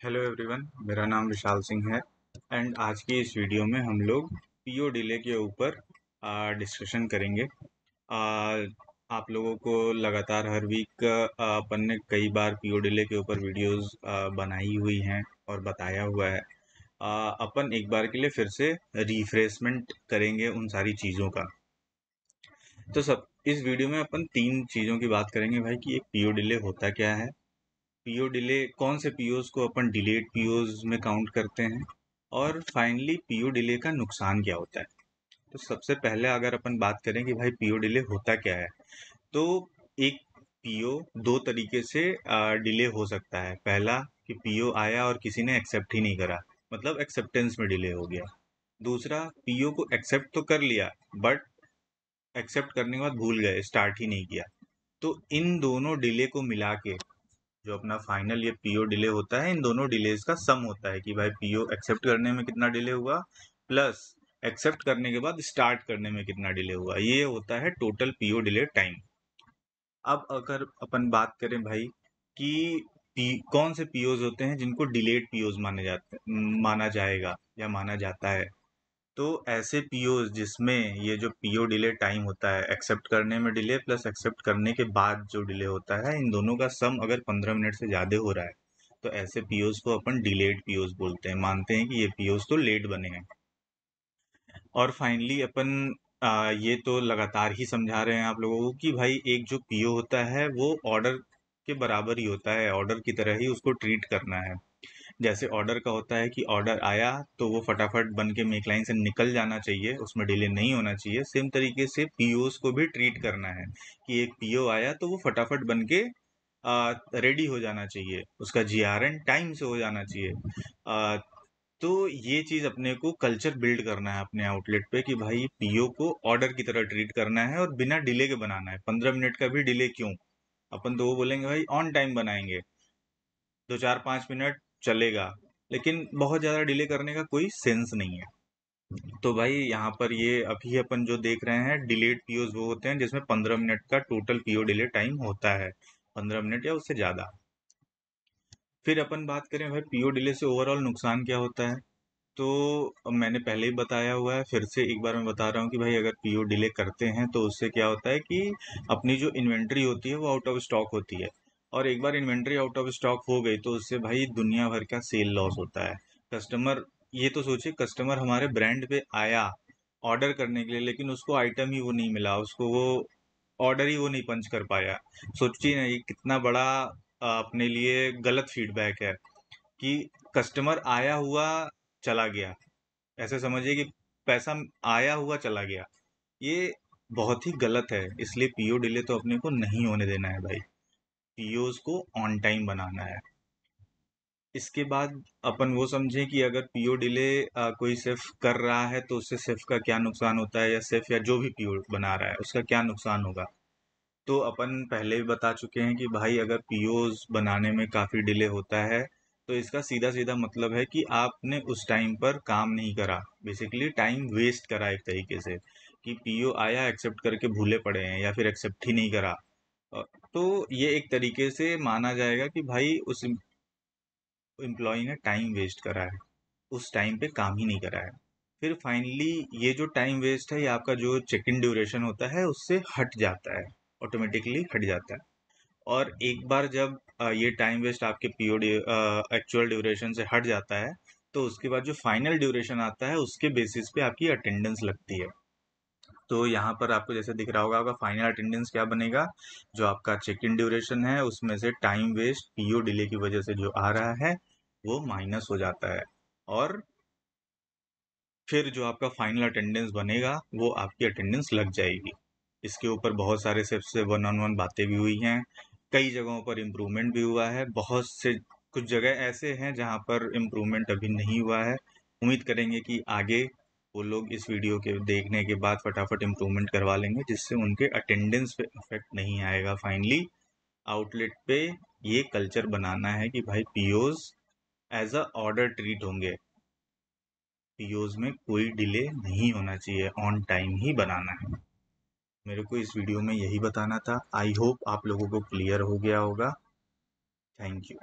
Hello everyone मेरा नाम विशाल सिंह है। एंड आज की इस वीडियो में हम लोग पीओ डिले के ऊपर डिस्कशन करेंगे। आ, आप लोगों को लगातार हर वीक अपन ने कई बार पीओ डिले के ऊपर वीडियोस बनाई हुई हैं और बताया हुआ है। आ, अपन एक बार के लिए फिर से रिफ्रेशमेंट करेंगे उन सारी चीज़ों का। तो सब इस वीडियो में अपन तीन चीज़ों की बात करेंगे भाई कि एक पीओ डिले होता क्या है पीओ डिले कौन से पीओज को अपन डिलेड पीओज में काउंट करते हैं? और फाइनली पीओ डिले का नुकसान क्या होता है? तो सबसे पहले अगर अपन बात करें कि भाई पीओ डिले होता क्या है तो एक पीओ दो तरीके से डिले हो सकता है। पहला कि पीओ आया और किसी ने एक्सेप्ट ही नहीं करा मतलब एक्सेप्टेंस में डिले हो गया। दूसरा पीओ को एक्सेप्ट तो कर लिया बट एक्सेप्ट करने के बाद भूल गए स्टार्ट ही नहीं किया। तो इन दोनों डिले को मिला के जो अपना फाइनल ये पीओ डिले होता है, इन दोनों डिलेज का सम होता है कि भाई पीओ एक्सेप्ट करने में कितना डिले हुआ प्लस एक्सेप्ट करने के बाद स्टार्ट करने में कितना डिले हुआ। ये होता है टोटल पीओ डिले टाइम अब अगर अपन बात करें भाई कि पी कौन से पीओज होते हैं जिनको डिलेड पीओज माने जाते, माना जाएगा या माना जाता है? तो ऐसे पीओ जिसमें ये जो पीओ डिले टाइम होता है एक्सेप्ट करने में डिले प्लस एक्सेप्ट करने के बाद जो डिले होता है इन दोनों का सम अगर पंद्रह मिनट से ज़्यादा हो रहा है तो ऐसे पीओज को अपन डिलेड पीओज बोलते हैं। मानते हैं कि ये पीओज तो लेट बने हैं। और फाइनली अपन आ, ये तो लगातार ही समझा रहे हैं आप लोगों को कि भाई एक जो पीओ होता है वो ऑर्डर के बराबर ही होता है। ऑर्डर की तरह ही उसको ट्रीट करना है। जैसे ऑर्डर का होता है कि ऑर्डर आया तो वो फटाफट बन के मेक लाइन से निकल जाना चाहिए, उसमें डिले नहीं होना चाहिए। सेम तरीके से पीओस को भी ट्रीट करना है कि एक पीओ आया तो वो फटाफट बन के रेडी हो जाना चाहिए। उसका जीआरएन टाइम से हो जाना चाहिए। तो ये चीज़ अपने को कल्चर बिल्ड करना है अपने आउटलेट पे कि भाई पीओ को ऑर्डर की तरह ट्रीट करना है और बिना डिले के बनाना है। पंद्रह मिनट का भी डिले क्यों? अपन तो वो बोलेंगे, भाई ऑन टाइम बनाएँगे। दो चार पाँच मिनट चलेगा। लेकिन बहुत ज़्यादा डिले करने का कोई सेंस नहीं है। तो भाई यहाँ पर ये अभी अपन जो देख रहे हैं डिलेड पीओज वो होते हैं जिसमें पंद्रह मिनट का टोटल पीओ डिले टाइम होता है। पंद्रह मिनट या उससे ज़्यादा। फिर अपन बात करें भाई पीओ डिले से ओवरऑल नुकसान क्या होता है? तो मैंने पहले ही बताया हुआ है, फिर से एक बार मैं बता रहा हूँ कि भाई अगर पीओ डिले करते हैं तो उससे क्या होता है कि अपनी जो इन्वेंट्री होती है वो आउट ऑफ़ स्टॉक होती है। और एक बार इन्वेंट्री आउट ऑफ़ स्टॉक हो गई तो उससे भाई दुनिया भर का सेल लॉस होता है। कस्टमर ये तो सोचिए कस्टमर हमारे ब्रांड पे आया ऑर्डर करने के लिए, लेकिन उसको आइटम ही वो नहीं मिला, उसको वो ऑर्डर ही वो नहीं पंच कर पाया। सोचिए ना, ये कितना बड़ा अपने लिए गलत फीडबैक है कि कस्टमर आया हुआ चला गया। ऐसे समझिए कि पैसा आया हुआ चला गया। ये बहुत ही गलत है, इसलिए पीओ डिले तो अपने को नहीं होने देना है भाई। पीओज को ऑन टाइम बनाना है। इसके बाद अपन वो समझें कि अगर पीओ डिले कोई सिर्फ़ कर रहा है तो उससे सिर्फ़ का क्या नुकसान होता है या सिर्फ़ या जो भी पीओ बना रहा है, उसका क्या नुकसान होगा? तो अपन पहले भी बता चुके हैं कि भाई अगर पीओज बनाने में काफ़ी डिले होता है तो इसका सीधा सीधा मतलब है कि आपने उस टाइम पर काम नहीं करा। बेसिकली टाइम वेस्ट करा एक तरीके से कि पीओ आया एक्सेप्ट करके भूले पड़े हैं या फिर एक्सेप्ट ही नहीं करा। तो ये एक तरीके से माना जाएगा कि भाई उस एम्प्लॉय ने टाइम वेस्ट करा है। उस टाइम पे काम ही नहीं करा है। फिर फाइनली ये जो टाइम वेस्ट है, ये आपका जो चेक इन ड्यूरेशन होता है, उससे हट जाता है। ऑटोमेटिकली हट जाता है। और एक बार जब ये टाइम वेस्ट आपके पीओ एक्चुअल ड्यूरेशन से हट जाता है तो उसके बाद जो फाइनल ड्यूरेशन आता है, उसके बेसिस पे आपकी अटेंडेंस लगती है। तो यहाँ पर आपको जैसे दिख रहा होगा आपका फाइनल अटेंडेंस क्या बनेगा, जो आपका चेक इन ड्यूरेशन है, उसमें से टाइम वेस्ट पीओ डिले की वजह से जो आ रहा है, वो माइनस हो जाता है। और फिर जो आपका फाइनल अटेंडेंस बनेगा, वो आपकी अटेंडेंस लग जाएगी। इसके ऊपर बहुत सारे से वन ऑन वन बातें भी हुई हैं। कई जगहों पर इम्प्रूवमेंट भी हुआ है। बहुत से, कुछ जगह ऐसे हैं जहाँ पर इम्प्रूवमेंट अभी नहीं हुआ है। उम्मीद करेंगे कि आगे वो लोग इस वीडियो के देखने के बाद फटाफट इम्प्रूवमेंट करवा लेंगे, जिससे उनके अटेंडेंस पे इफ़ेक्ट नहीं आएगा। फाइनली आउटलेट पे ये कल्चर बनाना है कि भाई POs as a order treat होंगे। पीओज में कोई डिले नहीं होना चाहिए ऑन टाइम ही बनाना है। मेरे को इस वीडियो में यही बताना था। आई होप आप लोगों को क्लियर हो गया होगा। Thank you